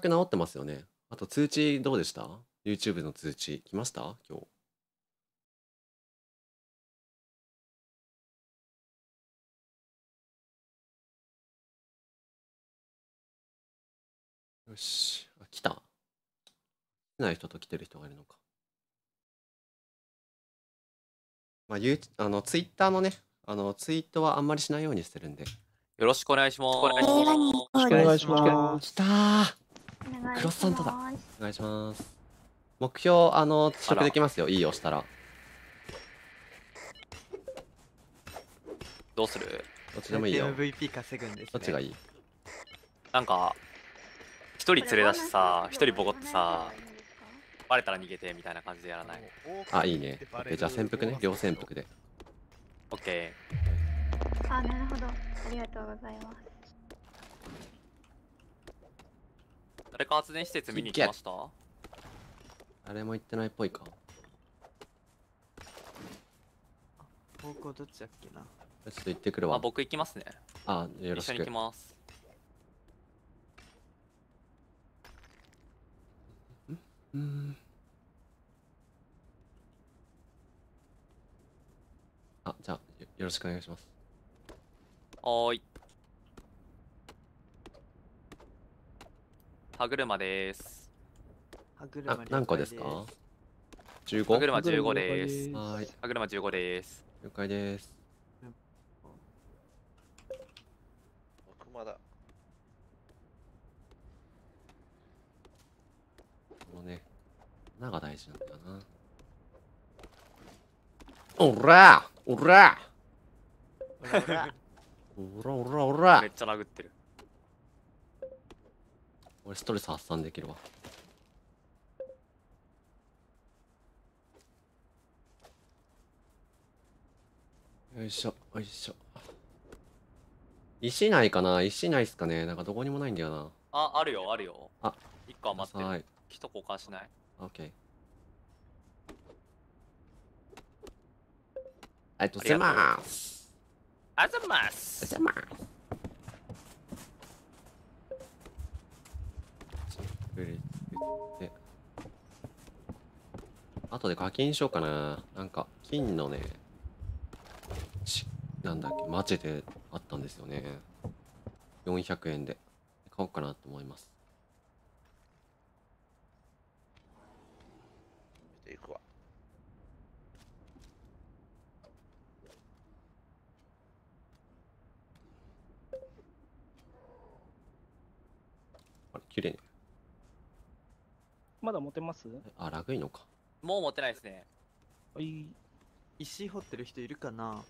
く治ってますよね。あと通知どうでした ?YouTube の通知来ました？今日。よし。あ、来た。来ない人と来てる人がいるのか。まあ、ゆうあの、ツイッターのね、あの、ツイートはあんまりしないようにしてるんで。よろしくお願いします。お願いします。来たークロスサンタだお願いします。目標、あの、取得できますよ。いいよ、したら。どうする？どっちでもいいよ。MVP 稼ぐんです、ね。どっちがいい？なんか、一人連れ出してさ、一人ボコってさ、バレたら逃げてみたいな感じでやらない？あ、いいね。オッケーじゃあ潜伏ね。両潜伏で。オッケあ、なるほど。ありがとうございます。誰か発電施設見に行きました誰も行ってないっぽいか。方向どっちだっけな。ちょっと行ってくるあ、わ。僕行きますね。あ、よろしく一緒に行き。ます。うん。あ、じゃあ、よよろしくお願いします。はーい。歯車です。歯車あ、何個ですか？歯 ?15? 車15です。はーい。歯車15です。了解です。熊だ。このね、穴が大事なんだよな。おらおらほらほらおらおらおらめっちゃ殴ってる。俺ストレス発散できるわ。よいしょ、よいしょ。石ないかな？石ないっすかね？なんかどこにもないんだよな。あ、あるよ、あるよ。あ、一個余ってはいる。木と交換しない。オッケー。ありがとうございます。あざまありがとうすございます。作り作って。後で課金しようかな。なんか、金のね、しなんだっけ、マジであったんですよね。400円で。買おうかなと思います。見ていくわ。あれ、綺麗ね。まだ持てます？あ、ラグいのか。もう持ってないですね。はい。石掘ってる人いるかな？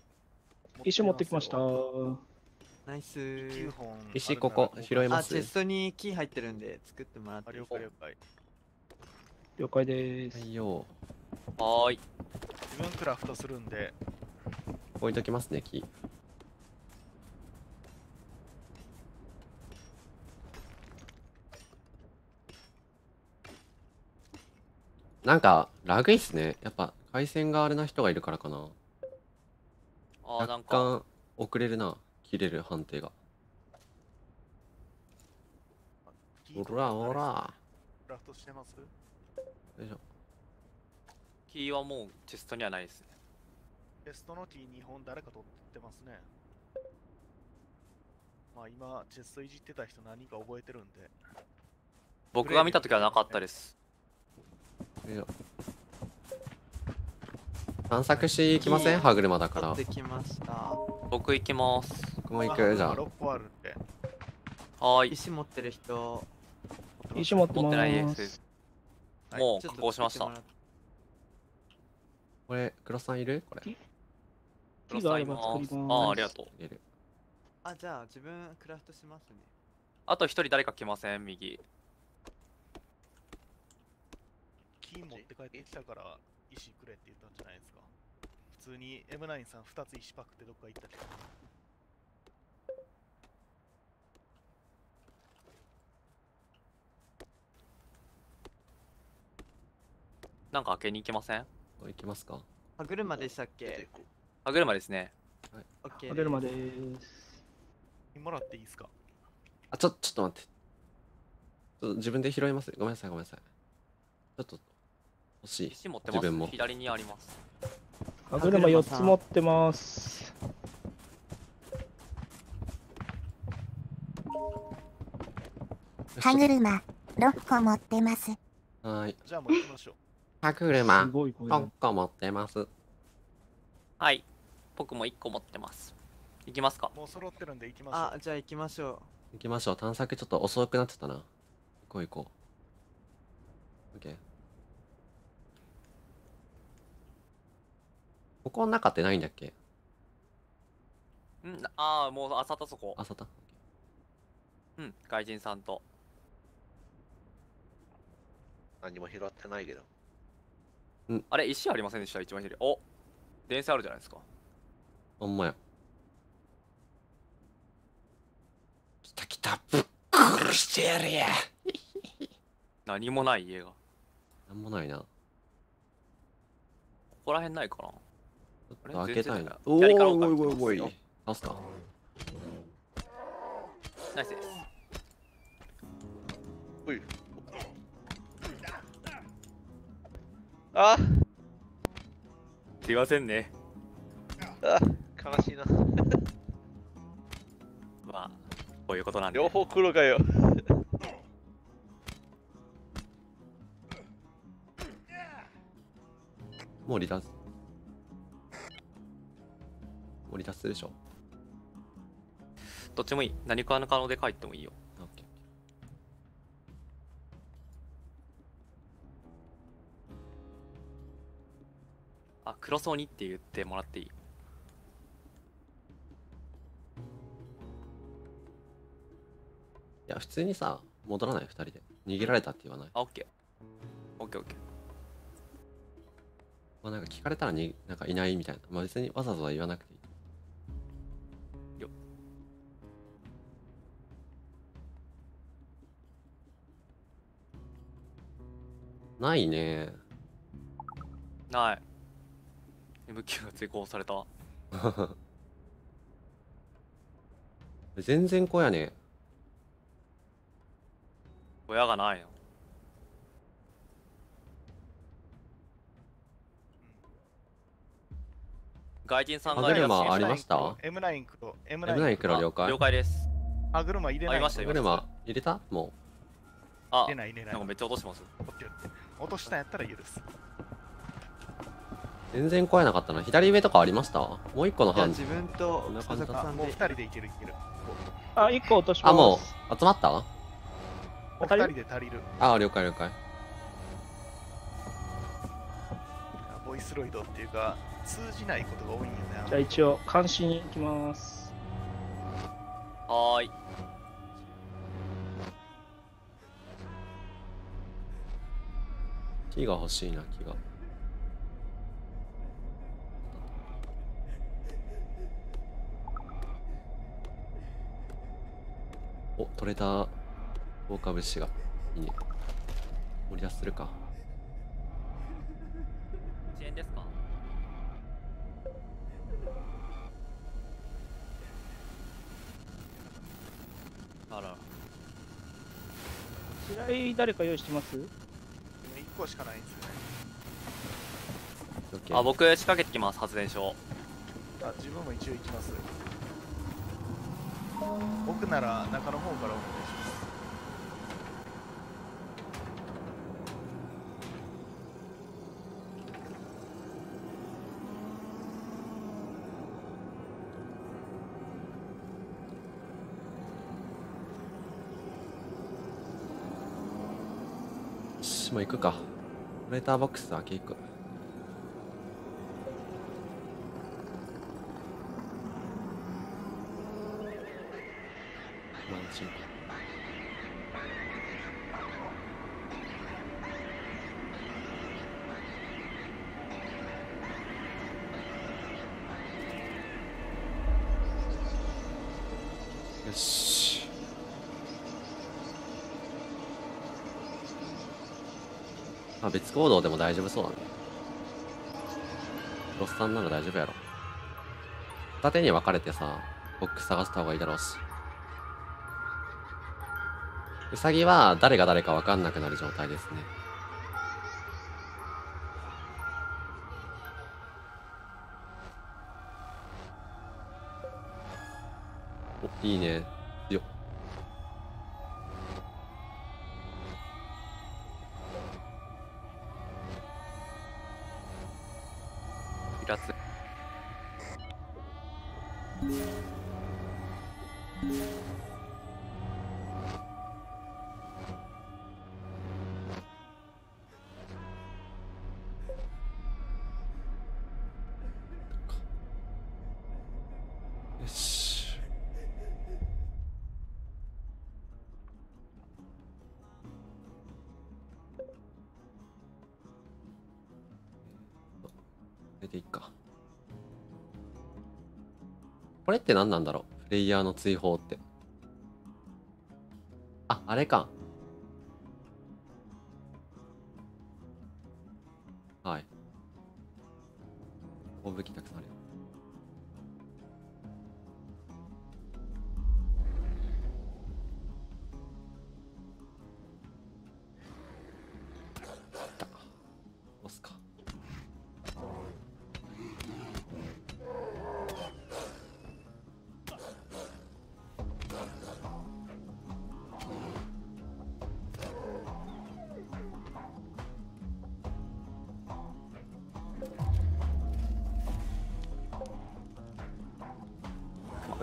石持ってきました。ナイス9本石ここ拾えまあ、すチェストに木入ってるんで作ってもらっていい了解了解。了解です。はいよ。はーい。自分クラフトするんで、置いときますね、木。なんか、ラグいっすね。やっぱ、回線があれな人がいるからかな。あー、な若んか、干、遅れるな。切れる判定が。おらおら。クラフトしてます？よいしょ。キーはもうチェストにはないですね。テストのキー2本誰か取ってますね。まあ今、チェストいじってた人何か覚えてるんで。僕が見たときはなかったです。探索し行きません？歯車だから取ってきました。僕行きます。僕も行くじゃあ6個あるんで。はーい。石持ってる人。石持って持ってないま。ですす。もう加工しました。これ黒さんいる？これ木があれば作りあます。あ、ありがとう。あ、じゃあ自分クラフトしますね。あと一人誰か来ません？右。キー持って帰ってきたから石くれって言ったんじゃないですか。普通に M9 さん2つ石パクってどっか行ったけど。なんか開けに行きません？行きますか。歯車でしたっけ？歯車ですね。オッケー歯車です。もらっていいですかあちょちょっと待って。ちょっちょっと自分で拾います。ごめんなさいごめんなさい。ちょっと欲しい。石持ってます自分も。左にあります。歯車4つ持ってます。歯車6個持ってます。はーい。じゃあもう行きましょう。歯車。すごいこれ。6個持ってます。はい。僕も1個持ってます。行きますか。もう揃ってるんで行きましょあ、じゃあ行きましょ行きましょう。探索ちょっと遅くなってたな。行こう行こう。OK ここの中ってないんだっけ？ん？ああもうあさったそこ。あさった？うん外人さんと。何も拾ってないけど。あれ石ありませんでした？一番左お電線あるじゃないですか。ほんまや。来た来た。ぶっ殺してやるや。何もない家が。こなんもないな。ちこら辺ないかな開けたい。な全おー然左からおいおいおい来ますよ倒すか？ナイスです。うい。あ。すいませんね。あ悲しいな。まあこういうことなんで。両方来るかよ。もう離脱もう離脱するでしょ？どっちもいい。何かの可能で帰ってもいいよ。あ黒そうにって言ってもらっていい？いや普通にさ戻らない2人で。逃げられたって言わない？あオッケー。オッケーオッケー。まあなんか聞かれたらになんかいないみたいな。まあ別にわざわざ言わなくてないね。ない。MQ が追加された。全然子やね。親がないの。外人さんが歯車ありました？M9 黒。M9 黒了解。了解です。歯車入れない。ありましたよ。歯車入れた？もあ入れない入れない。なんかめっちゃ落としてます落としたんやったら許す。う全然来えなかったな左上とかありました？もう一個のう。じゃあ班自分と風間さんでもう二人でいけるいける。あ、1個落とします。あもう集まった？お人？で足りる。あ了解了解ボイスロイドっていうか、通じないことが多いんよね。じゃあ一応、監視に行きます。はーい木が欲しいな木が。お取れた。豪華物資が。いいね。盛り出しするか。遅延ですか？あら。白井誰か用意してます？一個しかないんですよね。あ僕仕掛けてきます発電所あ、自分も一応行きます。奥なら中の方からお願いします。もう行くかレーターボックス開け行くマンチンよしまあ別行動でも大丈夫そうだねロスさんなら大丈夫やろ二手に分かれてさボックス探した方がいいだろうしウサギは誰が誰か分かんなくなる状態ですね。いいね。でいっか。これって何なんだろう？プレイヤーの追放って。あ、あれか。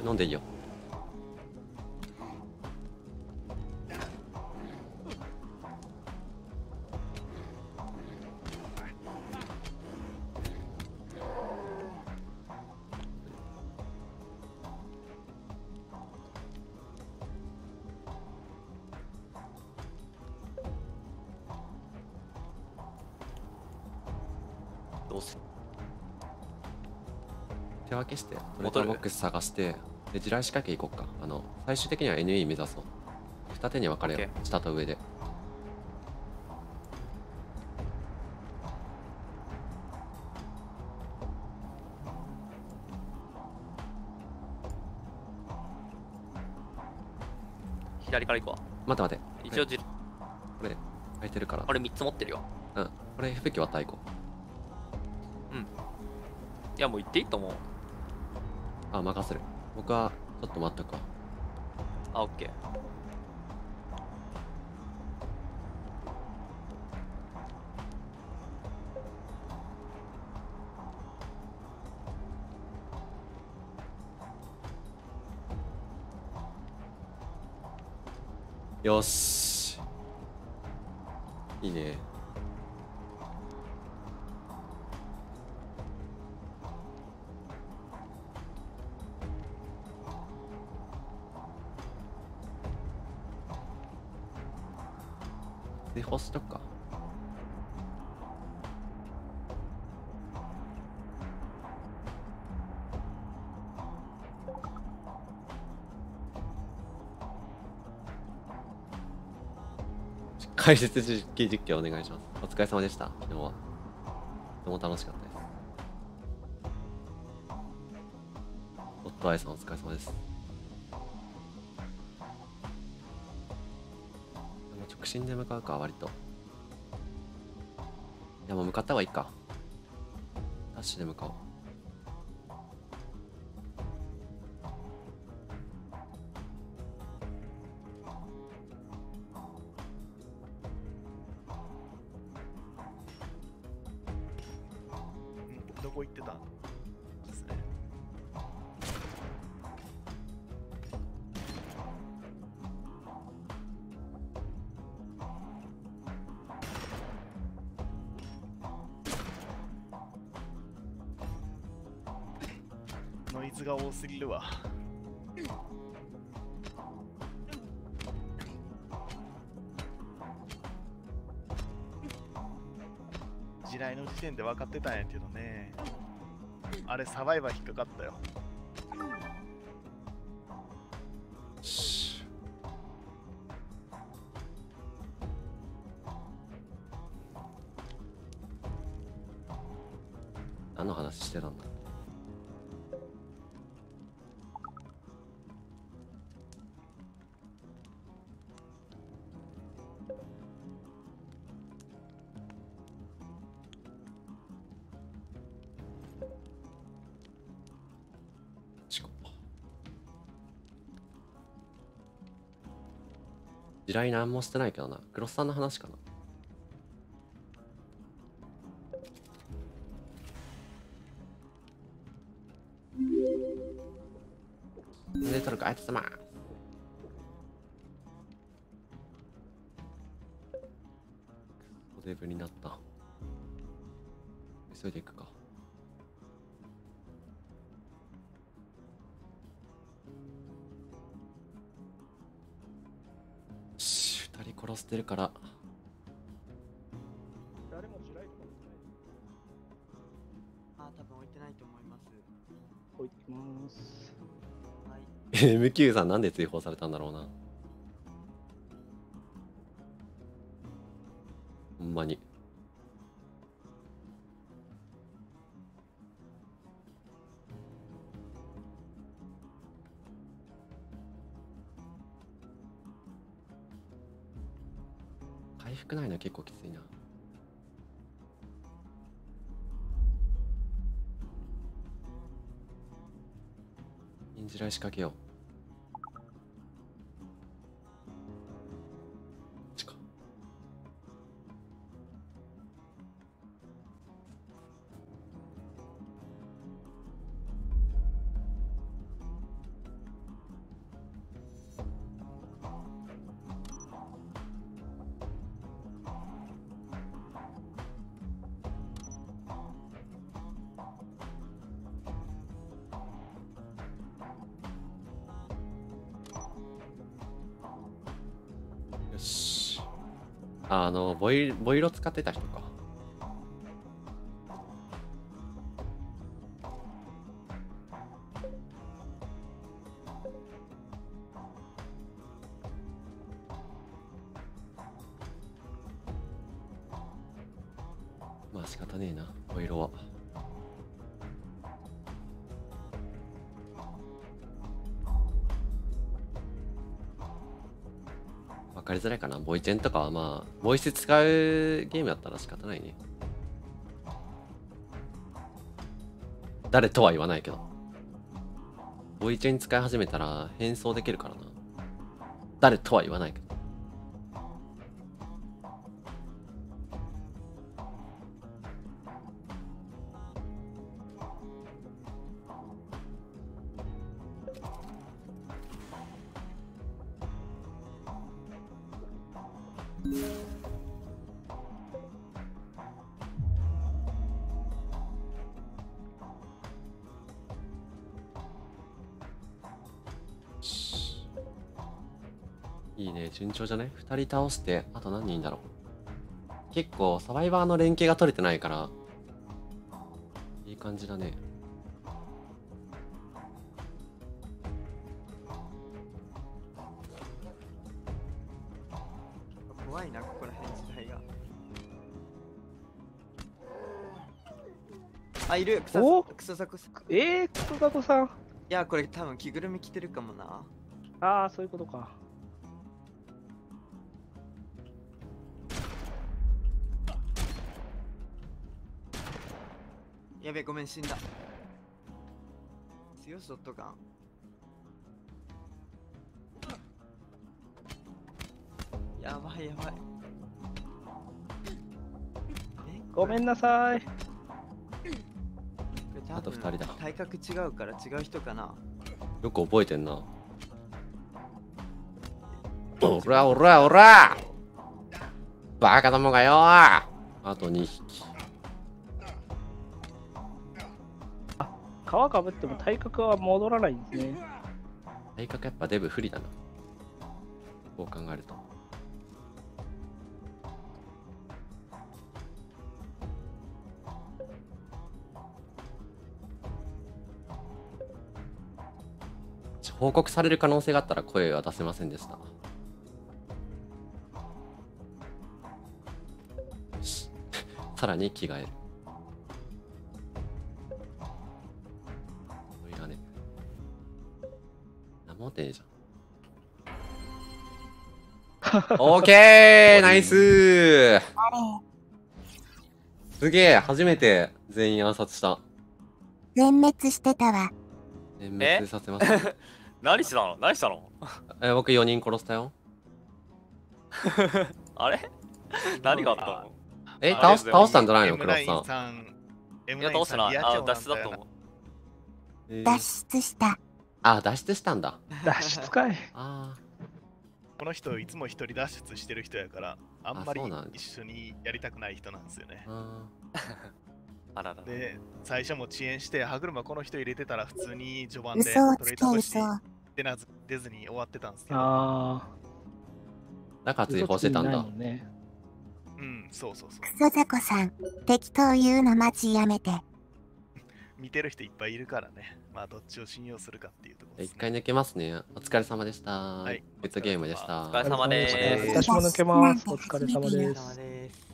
これ飲んでいいよ。どうする？手分けしてボトレ戻るーターボックス探してで地雷仕掛け行こうか。あの最終的には NE 目指そう。二手に分かれよう。下と上で。左から行こ待って待って。う一応じ、これ空いてるから。俺3つ持ってるよ。うん。これ吹き渡いこいやもう行っていいと思うう。あ任せる僕はちょっと待っとくわあオッケー。よし。いいね追放しとか。解説実機実況お願いします。お疲れ様でした。昨日は。とても楽しかったです。オットアイさんお疲れ様です。進で向かうか割と。いやも向かった方がいいか。ダッシュで向かおう。どこ行ってた？が多すぎるわ。地雷の時点で分かってたんやけどね。あれサバイバー引っかかったよ。何の話してたんだ？地雷何もしてないけどな。クロスさんの話かな。で、取るか、あいつ様。おデブになった。急いでいくか。殺してるから。誰も地雷とかあ、多分置いてないと思います。置いてきます。はい。MQ さんなんで追放されたんだろうな。ほんまに。回復ないの結構きついな。インジライ仕掛けよう。あの、ボイボイロ使ってた人か。かりづらいかな。ボイチェンとかはまあ、ボイス使うゲームやったら仕方ないね。誰とは言わないけど。ボイチェン使い始めたら変装できるからな。誰とは言わないけど。いいね、順調じゃね ?2 人倒して、あと何人だろう？結構、サバイバーの連携が取れてないから、いい感じだね。怖いな、ここら辺時代が。あ、いる草お？草作さん。いえー、クソガコさん。や、これ多分着ぐるみ着てるかもな。ああ、そういうことか。やべ、ごめん、死んだ。強いショットガン。やばいやばい。えごめんなさい。あと二人だ体格違うから違う人かな。よく覚えてんな。おらおらおらバカどもがよあと2匹。皮かぶっても体格は戻らないんですね。体格やっぱデブ不利だな。こう考えると。報告される可能性があったら声は出せませんでした。よ しさらに着替える。ってねえじゃん。オーケーナイス!ーすげえ初めて全員暗殺した。全滅してたわ。全滅させました。何してたの？何したの？え僕4人殺したよ。あれ？何があったの？え、あ倒す、倒したんじゃないの？クラス M9 さん。いや倒してない。あ脱出だと思う。えー。脱出した。あ、脱出したんだ。脱出かい。あこの人いつも一人脱出してる人やから、あんまり一緒にやりたくない人なんですよねー。あ あらららで、最初も遅延して、歯車この人入れてたら普通に序盤で嘘をつけ取り倒し嘘。出なず出ずに終わってたんですけど、あー。だからあ。追放してたんだね。うん、そうそうそう。クソザコさん、適当言うのマジやめて。見てる人いっぱいいるからね。まあ、どっちを信用するかっていうところです、ね。一回抜けますね。お疲れ様でした。はいグッドゲームでした。お疲れ様です私も抜けます。お疲れ様。です。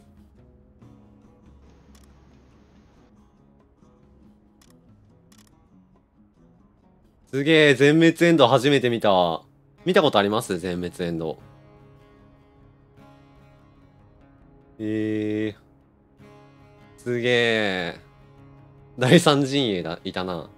すげえ、全滅エンド初めて見た。見たことあります？全滅エンド。えー。すげえ。第三陣営だ、いたな。